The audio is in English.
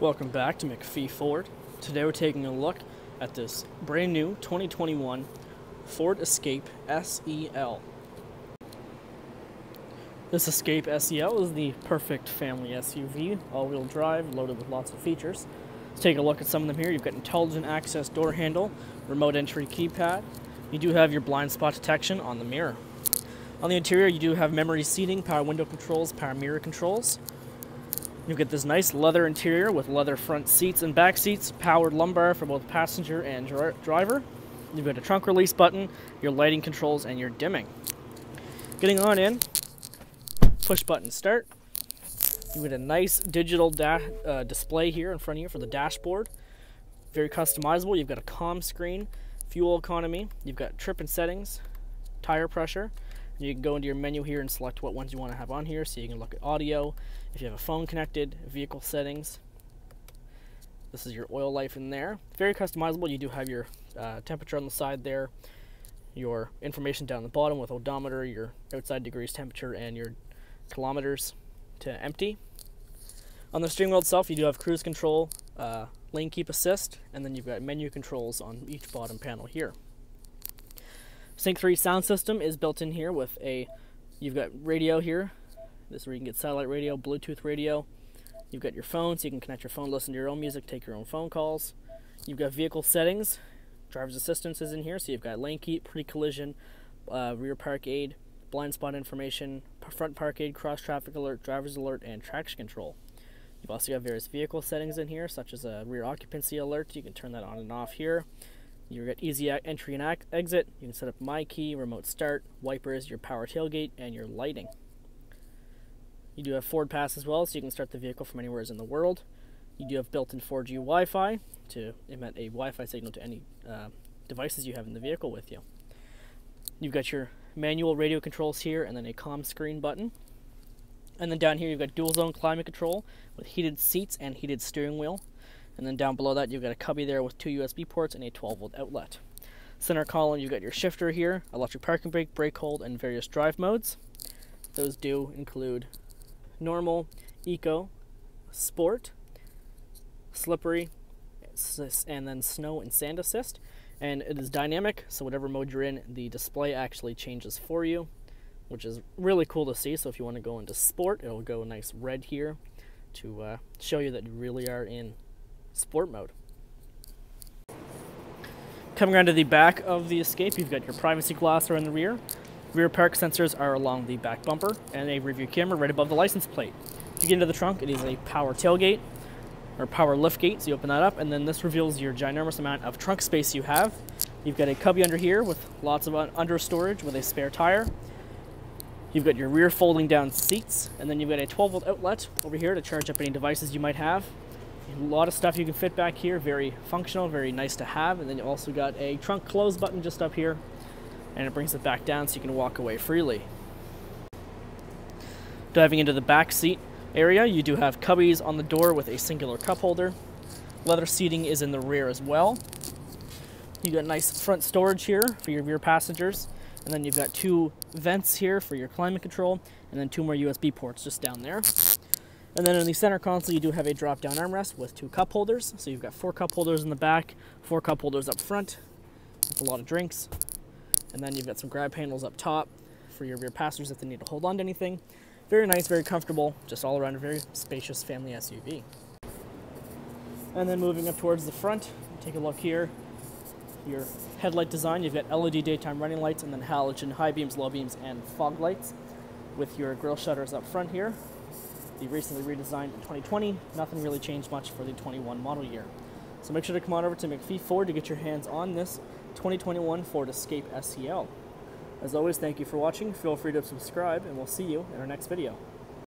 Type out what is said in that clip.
Welcome back to MacPhee Ford. Today we're taking a look at this brand new 2021 Ford Escape SEL. This Escape SEL is the perfect family SUV, all-wheel drive, loaded with lots of features. Let's take a look at some of them here. You've got intelligent access door handle, remote entry keypad. You do have your blind spot detection on the mirror. On the interior, you do have memory seating, power window controls, power mirror controls. You get this nice leather interior with leather front seats and back seats, powered lumbar for both passenger and dri driver. You've got a trunk release button, your lighting controls, and your dimming. Getting on in, push button start. You get a nice digital uh, display here in front of you for the dashboard. Very customizable. You've got a calm screen, fuel economy. You've got trip and settings, tire pressure, you can go into your menu here and select what ones you want to have on here so you can look at audio, if you have a phone connected, vehicle settings. This is your oil life in there. Very customizable. You do have your uh, temperature on the side there, your information down the bottom with odometer, your outside degrees temperature, and your kilometers to empty. On the steering wheel itself, you do have cruise control, uh, lane keep assist, and then you've got menu controls on each bottom panel here. Sync 3 sound system is built in here with a, you've got radio here. This is where you can get satellite radio, Bluetooth radio. You've got your phone, so you can connect your phone, listen to your own music, take your own phone calls. You've got vehicle settings. Driver's assistance is in here, so you've got lane keep, pre-collision, uh, rear park aid, blind spot information, front park aid, cross traffic alert, driver's alert, and traction control. You've also got various vehicle settings in here, such as a rear occupancy alert. You can turn that on and off here. You get easy entry and exit. You can set up my key, remote start, wipers, your power tailgate, and your lighting. You do have Ford Pass as well, so you can start the vehicle from anywhere in the world. You do have built-in 4G Wi-Fi to emit a Wi-Fi signal to any uh, devices you have in the vehicle with you. You've got your manual radio controls here, and then a calm screen button. And then down here you've got dual zone climate control with heated seats and heated steering wheel. And then down below that, you've got a cubby there with two USB ports and a 12 volt outlet. Center column, you've got your shifter here, electric parking brake, brake hold, and various drive modes. Those do include normal, eco, sport, slippery, and then snow and sand assist. And it is dynamic, so whatever mode you're in, the display actually changes for you, which is really cool to see. So if you want to go into sport, it'll go nice red here to uh, show you that you really are in sport mode. Coming around to the back of the Escape, you've got your privacy glass in the rear. Rear park sensors are along the back bumper, and a rear camera right above the license plate. To get into the trunk, it is a power tailgate, or power lift gate, so you open that up, and then this reveals your ginormous amount of trunk space you have. You've got a cubby under here with lots of under storage with a spare tire. You've got your rear folding down seats, and then you've got a 12 volt outlet over here to charge up any devices you might have. A lot of stuff you can fit back here, very functional, very nice to have. And then you also got a trunk close button just up here, and it brings it back down so you can walk away freely. Diving into the back seat area, you do have cubbies on the door with a singular cup holder. Leather seating is in the rear as well. You got nice front storage here for your rear passengers. And then you've got two vents here for your climate control, and then two more USB ports just down there. And then in the center console, you do have a drop-down armrest with two cup holders. So you've got four cup holders in the back, four cup holders up front, with a lot of drinks. And then you've got some grab handles up top for your rear passengers if they need to hold on to anything. Very nice, very comfortable, just all around a very spacious family SUV. And then moving up towards the front, take a look here. Your headlight design, you've got LED daytime running lights and then halogen high beams, low beams, and fog lights with your grille shutters up front here the recently redesigned in 2020. Nothing really changed much for the 21 model year. So make sure to come on over to MacPhee Ford to get your hands on this 2021 Ford Escape SEL. As always, thank you for watching. Feel free to subscribe, and we'll see you in our next video.